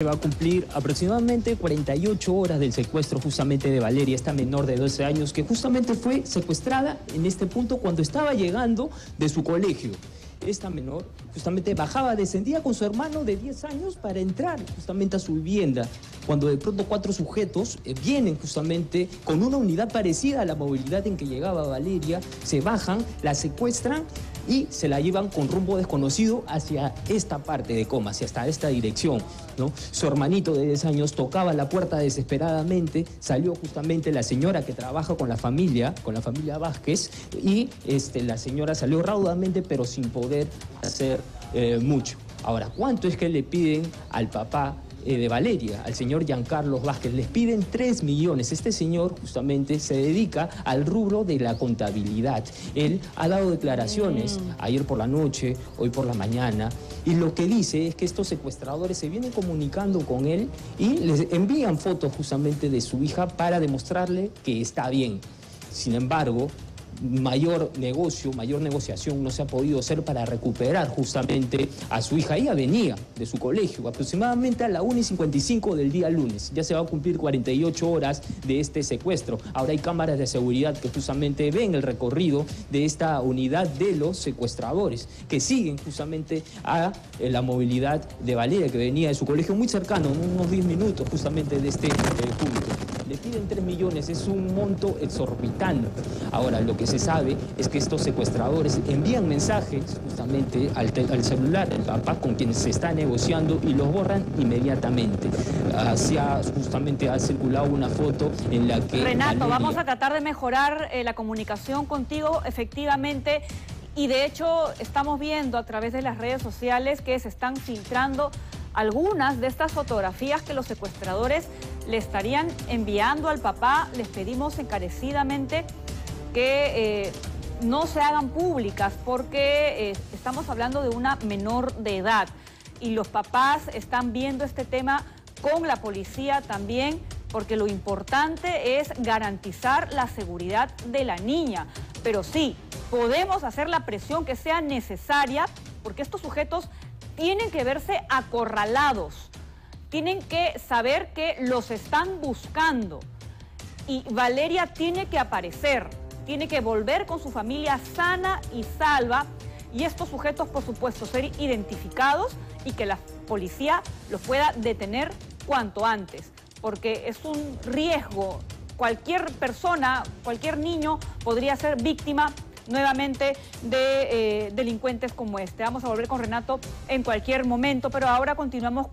Se va a cumplir aproximadamente 48 horas del secuestro justamente de Valeria, esta menor de 12 años que justamente fue secuestrada en este punto cuando estaba llegando de su colegio. Esta menor justamente bajaba, descendía con su hermano de 10 años para entrar justamente a su vivienda, cuando de pronto cuatro sujetos eh, vienen justamente con una unidad parecida a la movilidad en que llegaba Valeria, se bajan, la secuestran y se la llevan con rumbo desconocido hacia esta parte de Coma, hacia esta dirección. ¿no? Su hermanito de 10 años tocaba la puerta desesperadamente, salió justamente la señora que trabaja con la familia, con la familia Vázquez, y este, la señora salió raudamente pero sin poder hacer eh, mucho. Ahora, ¿cuánto es que le piden al papá eh, de Valeria, al señor Giancarlo Vázquez. Les piden 3 millones. Este señor justamente se dedica al rubro de la contabilidad. Él ha dado declaraciones Mm. ayer por la noche, hoy por la mañana, y lo que dice es que estos secuestradores se vienen comunicando con él y les envían fotos justamente de su hija para demostrarle que está bien. Sin embargo, mayor negocio, mayor negociación no se ha podido hacer para recuperar justamente a su hija. Ella venía de su colegio aproximadamente a la 1 y 55 del día lunes. Ya se va a cumplir 48 horas de este secuestro. Ahora hay cámaras de seguridad que justamente ven el recorrido de esta unidad de los secuestradores, que siguen justamente a eh, la movilidad de Valeria, que venía de su colegio muy cercano, unos 10 minutos justamente de este eh, punto le piden 3 millones, es un monto exorbitante. Ahora, lo que se sabe es que estos secuestradores envían mensajes justamente al, al celular del papá con quien se está negociando y los borran inmediatamente. Hacia, justamente ha circulado una foto en la que... Renato, Valeria- vamos a tratar de mejorar eh, la comunicación contigo, efectivamente. Y de hecho, estamos viendo a través de las redes sociales que se están filtrando algunas de estas fotografías que los secuestradores le estarían enviando al papá. Les pedimos encarecidamente que eh, no se hagan públicas porque eh, estamos hablando de una menor de edad y los papás están viendo este tema con la policía también porque lo importante es garantizar la seguridad de la niña. Pero sí, podemos hacer la presión que sea necesaria porque estos sujetos tienen que verse acorralados, tienen que saber que los están buscando y Valeria tiene que aparecer, tiene que volver con su familia sana y salva y estos sujetos, por supuesto, ser identificados y que la policía los pueda detener cuanto antes, porque es un riesgo. Cualquier persona, cualquier niño podría ser víctima nuevamente de eh, delincuentes como este. Vamos a volver con Renato en cualquier momento, pero ahora continuamos.